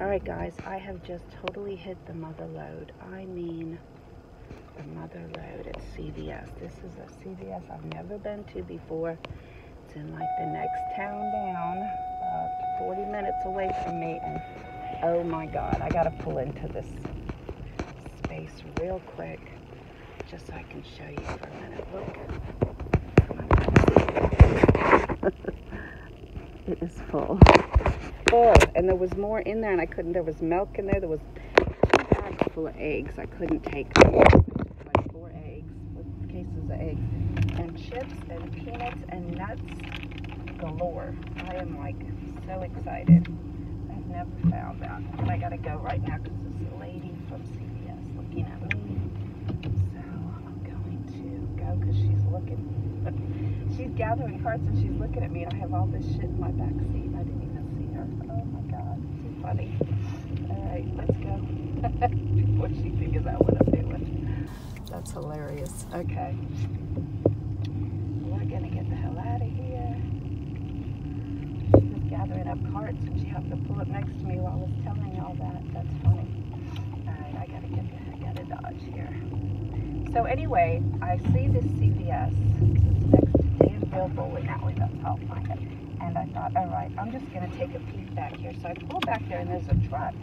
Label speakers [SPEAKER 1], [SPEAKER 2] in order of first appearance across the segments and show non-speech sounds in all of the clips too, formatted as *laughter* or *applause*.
[SPEAKER 1] All right, guys, I have just totally hit the mother lode. I mean, the mother lode at CVS. This is a CVS I've never been to before. It's in like the next town down, uh, 40 minutes away from me. And oh my God, I gotta pull into this space real quick just so I can show you for a minute. Look. *laughs* it is full full, and there was more in there, and I couldn't. There was milk in there. There was two bags full of eggs. I couldn't take them. like four eggs, with cases of eggs, and chips and peanuts and nuts galore. I am like so excited. I've never found that, but I gotta go right now because this lady from CVS looking at me. So I'm going to go because she's looking. she's gathering carts and she's looking at me, and I have all this shit in my back seat. I didn't even Oh my god, too funny. Alright, let's go. *laughs* what she figures out what I'm doing. That's hilarious. Okay. We're gonna get the hell out of here. She was gathering up carts and she happened to pull up next to me while I was telling you all that. That's funny. Alright, I gotta get out of Dodge here. So anyway, I see this CVS. It's to Danville Bowling Alley. That's how I'll find it. And I thought, all right, I'm just going to take a peek back here. So I pull back there, and there's a truck,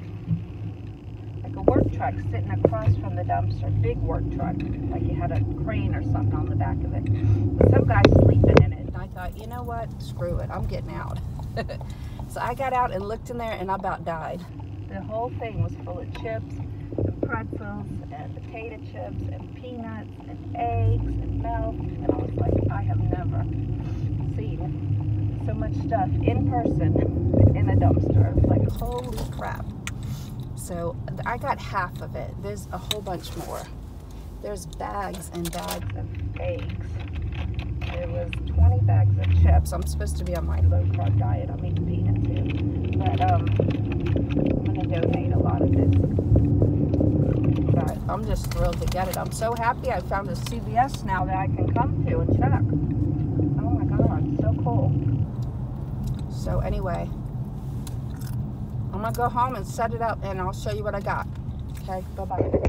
[SPEAKER 1] like a work truck sitting across from the dumpster. Big work truck, like you had a crane or something on the back of it. Some guy's sleeping in it. And I thought, you know what? Screw it. I'm getting out. *laughs* so I got out and looked in there, and I about died. The whole thing was full of chips, and pretzels, and potato chips, and peanuts, and eggs, and milk. And I was like, I have never seen so much stuff in person in a dumpster. Like, holy crap. So I got half of it. There's a whole bunch more. There's bags and bags of eggs. There was 20 bags of chips. I'm supposed to be on my low carb diet. I'm eating peanuts too. But um, I'm going to donate a lot of this. But I'm just thrilled to get it. I'm so happy I found a CVS now that I can come to and check. So anyway, I'm going to go home and set it up and I'll show you what I got. Okay, bye-bye.